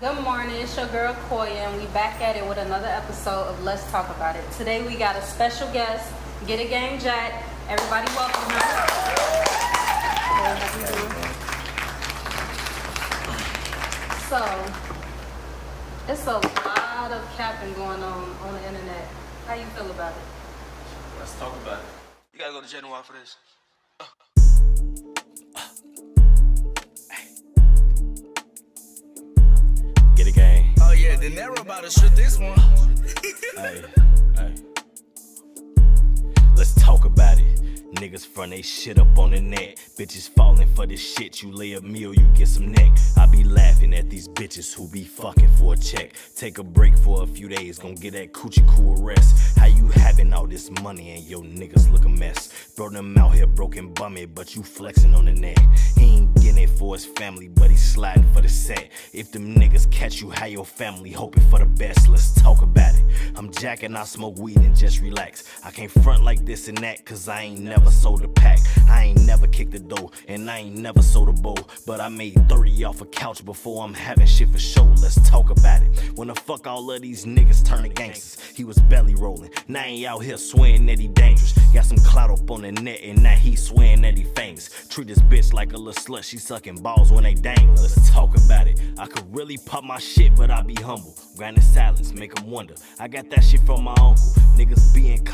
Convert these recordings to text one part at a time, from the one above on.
Good morning, it's your girl Koya, and we back at it with another episode of Let's Talk About It. Today we got a special guest, GetItGang Jack. Everybody welcome her. So, it's a lot of capping going on on the internet. How you feel about it? Let's talk about it. You gotta go to Dinero for this. About to shoot this one. Hey, hey. Let's talk about it. Niggas front they shit up on the net. Bitches falling for this shit. You lay a meal, you get some neck. I be laughing bitches who be fucking for a check. Take a break for a few days, gon' get that coochie cool rest. How you having all this money and your niggas look a mess? Throw them out here broken bummy, but you flexing on the net. He ain't getting it for his family, but he's sliding for the set. If them niggas catch you, how your family hoping for the best? Let's talk about it. I'm jacking, I smoke weed and just relax. I can't front like this and that, cause I ain't never sold a pack. I ain't never kicked the dough, and I ain't never sold a bowl. But I made 30 off a couch before I'm having shit for show. Let's talk about it. When the fuck all of these niggas turn to gangsters, he was belly rolling. Now he out here swearing that he dangerous. Got some clout up on the net, and now he swearing that he famous. Treat this bitch like a little slut, she sucking balls when they dangle. Let's talk about it. I could really pop my shit, but I be humble. Grinding silence, make them wonder. I got that shit from my uncle. Niggas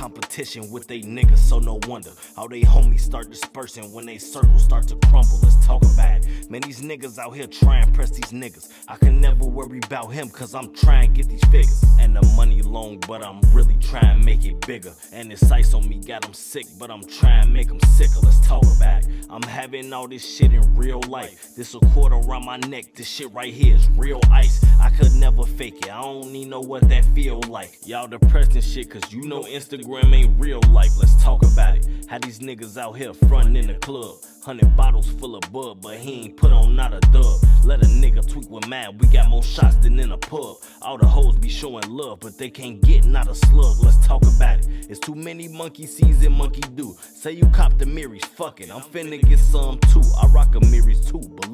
competition with they niggas, so no wonder. All they homies start dispersing when they circles start to crumble. Let's talk about it. Man, these niggas out here trying press these niggas. I can never worry about him, cause I'm trying to get these figures. And the money long, but I'm really trying to make it bigger. And this ice on me got them sick, but I'm trying to make them sicker. Let's talk about it. I'm having all this shit in real life. This a cord around my neck, this shit right here is real ice. I could never fake it, I don't need know what that feel like. Y'all depressed and shit, cause you know Instagram ain't real life. Let's talk about it. How these niggas out here frontin' in the club. Hundred bottles full of bud, but he ain't put on not a dub. Let a nigga tweak with mad, we got more shots than in a pub. All the hoes be showing love, but they can't get not a slug. Let's talk about it. It's too many monkey sees and monkey do. Say you cop the Miris, fuck it. I'm finna get some too. I rock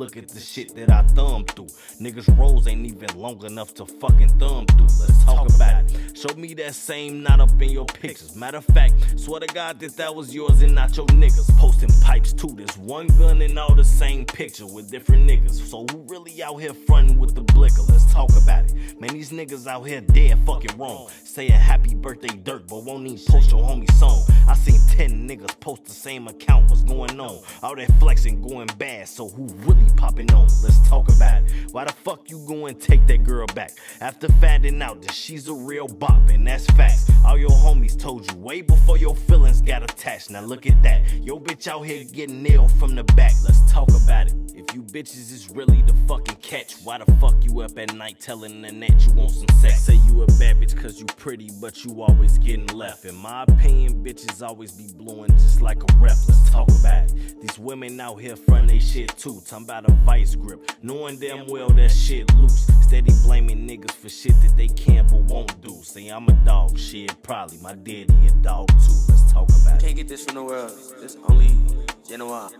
look at the shit that I thumb through. Niggas rolls ain't even long enough to fucking thumb through. Let's talk about it. Show me that same knot up in your pictures. Matter of fact, swear to God that that was yours and not your niggas. Posting pipes too. There's one gun and all the same picture with different niggas. So who really out here frontin' with the blicker? Let's talk about it. Man, these niggas out here dead fucking wrong. Saying happy birthday Durk, but won't even post your homie song. I seen 10 niggas post the same account. What's going on? All that flexing going bad, so who really popping on? Let's talk about it. Why the fuck you going take that girl back? After finding out that she's a real bop, and that's facts. All your homies told you way before your feelings got attached. Now look at that. Yo bitch out here getting nailed from the back. Let's talk about it. If you bitches is really the fucking catch, why the fuck you up at night telling the net you want some sex? Say you pretty, but you always getting left. In my opinion, bitches always be blowing just like a ref. Let's talk about it. These women out here front they shit too. Talking about a vice grip, knowing damn well that shit loose. Steady blaming niggas for shit that they can't but won't do. Say I'm a dog, shit, probably my daddy a dog too. Let's talk about it. Can't get this from nowhere else. It's only Dinero.